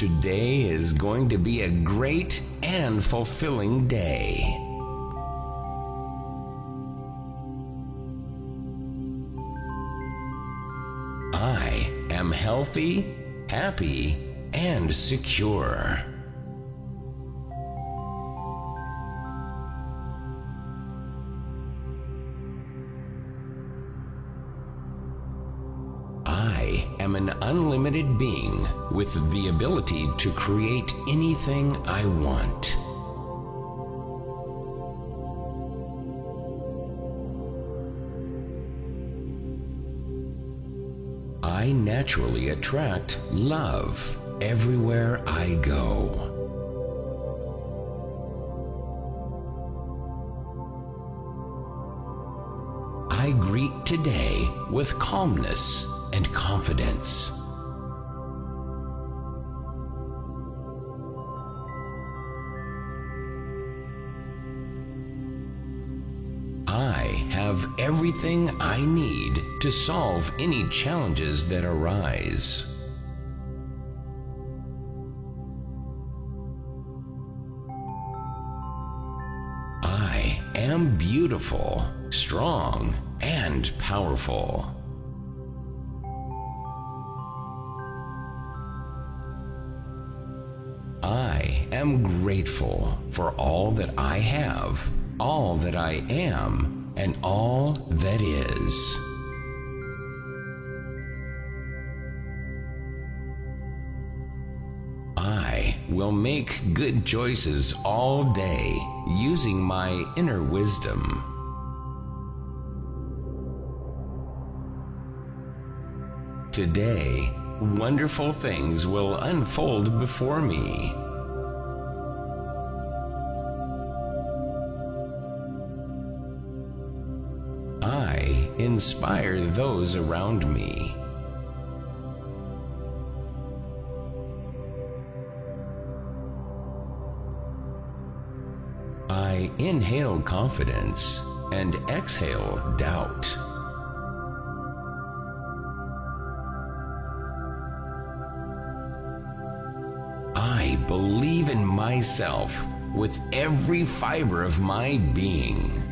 Today is going to be a great and fulfilling day. I am healthy, happy, and secure. I am an unlimited being with the ability to create anything I want. I naturally attract love everywhere I go. I greet today with calmness and confidence. I have everything I need to solve any challenges that arise. I am beautiful, strong, and powerful. I am grateful for all that I have, all that I am, and all that is. I will make good choices all day using my inner wisdom. Today, wonderful things will unfold before me. I inspire those around me. I inhale confidence and exhale doubt. I believe in myself with every fiber of my being.